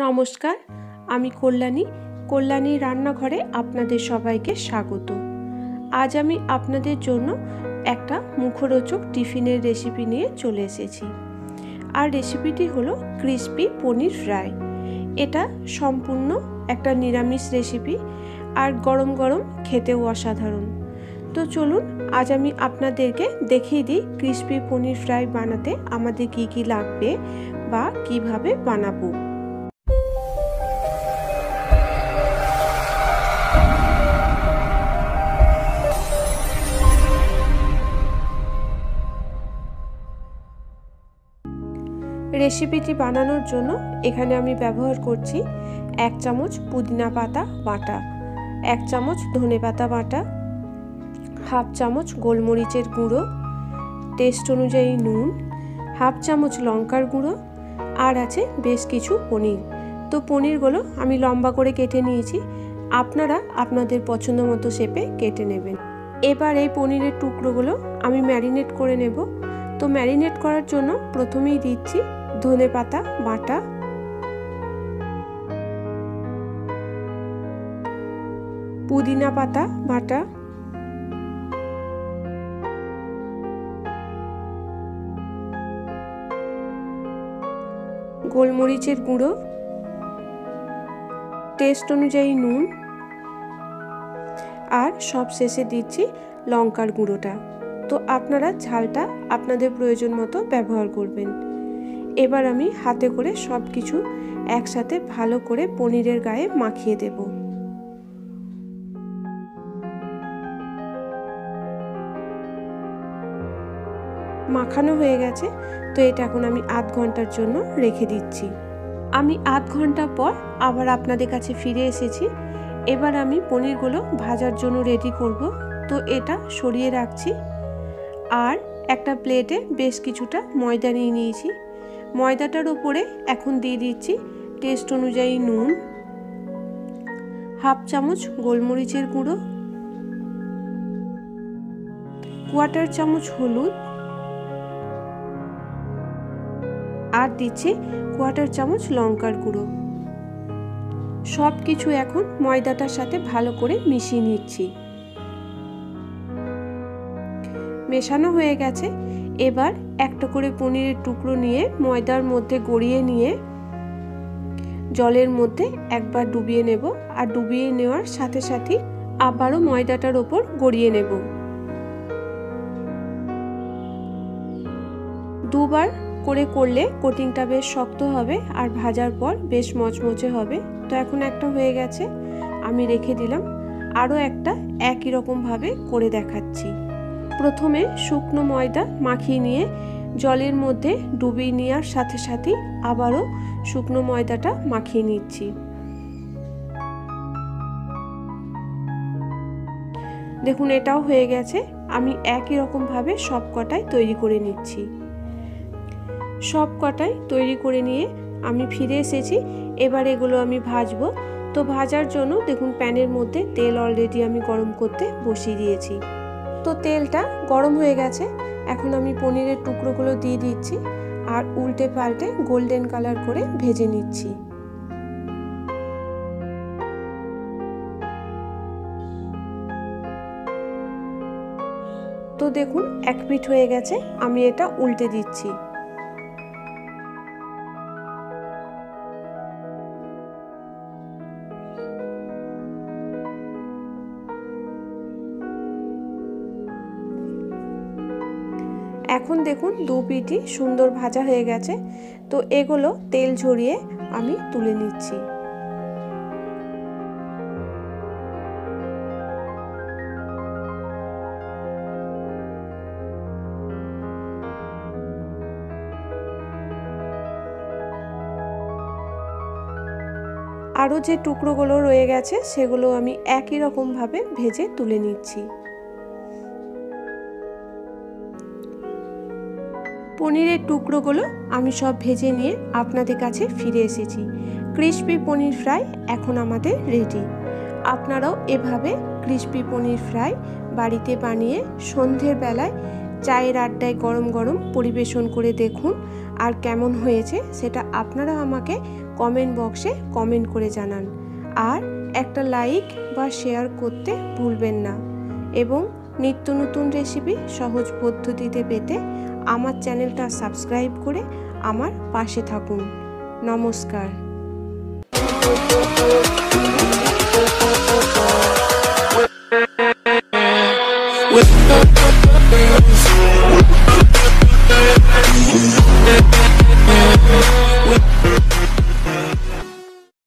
নমস্কার, আমি কল্যাণী। কল্যাণী রান্নাঘরে আপনাদের সবাইকে স্বাগত। আজ আমি আপনাদের জন্য একটা মুখরোচক টিফিনের রেসিপি নিয়ে চলে এসেছি। আর রেসিপিটি হলো ক্রিসপি পনির ফ্রাই এটা সম্পূর্ণ একটা নিরামিষ রেসিপি আর গরম গরম খেতেও অসাধারণ। তো চলুন, আজ আমি আপনাদেরকে দেখিয়ে দিই ক্রিসপি পনির ফ্রাই বানাতে আমাদের কি কি লাগবে বা কীভাবে বানাবো। রেসিপিটি বানানোর জন্য এখানে আমি ব্যবহার করছি এক চামচ পুদিনা পাতা বাটা, এক চামচ ধনে পাতা বাটা, হাফ চামচ গোলমরিচের গুঁড়ো, টেস্ট অনুযায়ী নুন, হাফ চামচ লঙ্কার গুঁড়ো আর আছে বেশ কিছু পনির। তো পনিরগুলো আমি লম্বা করে কেটে নিয়েছি, আপনারা আপনাদের পছন্দ মতো শেপে কেটে নেবেন। এবার এই পনিরের টুকরোগুলো আমি ম্যারিনেট করে নেব। তো ম্যারিনেট করার জন্য প্রথমেই দিচ্ছি ধনে পাতা, বাটা। পুদিনা পাতা, বাটা। গোলমরিচের গুঁড়ো। টেস্ট অনুযায়ী নুন। আর সব শেষে দিচ্ছি লঙ্কার গুঁড়োটা। তো আপনারা ঝালটা আপনাদের প্রয়োজন মতো ব্যবহার করবেন। এবার আমি হাতে করে সব কিছু একসাথে ভালো করে পনিরের গায়ে মাখিয়ে দেব। মাখানো হয়ে গেছে, তো এটা এখন আমি আধ ঘণ্টার জন্য রেখে দিচ্ছি। আমি আধ ঘণ্টা পর আবার আপনাদের কাছে ফিরে এসেছি। এবার আমি পনিরগুলো ভাজার জন্য রেডি করব। তো এটা সরিয়ে রাখছি। আর একটা প্লেটে বেশ কিছুটা ময়দা নিয়ে নিয়েছি। ময়দাটার ওপরে এখন দিয়ে দিচ্ছি টেস্ট অনুযায়ী নুন, হাফ চামচ গোলমরিচের গুঁড়ো কোয়াটার চামচ হলুদ, আর দিচ্ছি কোয়াটার চামচ লঙ্কার গুঁড়ো। সব কিছু এখন ময়দাটার সাথে ভালো করে মিশিয়ে নিচ্ছি। মেশানো হয়ে গেছে। এবার একটা করে পনিরের টুকরো নিয়ে ময়দার মধ্যে গড়িয়ে নিয়ে জলের মধ্যে একবার ডুবিয়ে নেব আর ডুবিয়ে নেওয়ার সাথে সাথে আবারও ময়দাটার ওপর গড়িয়ে নেব। দুবার করে করলে কোটিংটা বেশ শক্ত হবে আর ভাজার পর বেশ মচমচে হবে। তো এখন একটা হয়ে গেছে। আমি রেখে দিলাম। আরও একটা একই রকমভাবে করে দেখাচ্ছি। প্রথমে শুকনো ময়দা মাখিয়ে নিয়ে জলের মধ্যে ডুবিয়ে নেওয়ার সাথে সাথে আবারও শুকনো ময়দাটা মাখিয়ে নিচ্ছি। দেখুন, এটাও হয়ে গেছে। আমি একই রকমভাবে সব কটাই তৈরি করে নিচ্ছি। সব কটাই তৈরি করে নিয়ে আমি ফিরে এসেছি। এবার এগুলো আমি ভাজবো। তো ভাজার জন্য দেখুন, প্যানের মধ্যে তেল অলরেডি আমি গরম করতে বসিয়ে দিয়েছি। তো তেলটা গরম হয়ে গেছে। এখন আমি পনিরের টুকরোগুলো দিয়ে দিচ্ছি আর উল্টে পাল্টে গোল্ডেন কালার করে ভেজে নিচ্ছি। তো দেখুন, এক পিঠ হয়ে গেছে, আমি এটা উল্টে দিচ্ছি। এখন দেখুন দু পিঠি সুন্দর ভাজা হয়ে গেছে। তো এগুলো তেল ঝরিয়ে আমি তুলে নিচ্ছি। আরও যে টুকরোগুলো রয়ে গেছে, সেগুলো আমি একই রকমভাবে ভেজে তুলে নিচ্ছি। পনিরের টুকরোগুলো আমি সব ভেজে নিয়ে আপনাদের কাছে ফিরে এসেছি। ক্রিসপি পনির ফ্রাই এখন আমাদের রেডি। আপনারাও এভাবে ক্রিসপি পনির ফ্রাই বাড়িতে বানিয়ে সন্ধ্যের বেলায় চায়ের আড্ডায় গরম গরম পরিবেশন করে দেখুন আর কেমন হয়েছে সেটা আপনারা আমাকে কমেন্ট বক্সে কমেন্ট করে জানান। আর একটা লাইক বা শেয়ার করতে ভুলবেন না। এবং নিত্য নতুন রেসিপি সহজ পদ্ধতিতে পেতে আমার চ্যানেলটা সাবস্ক্রাইব করে আমার পাশে থাকুন। নমস্কার।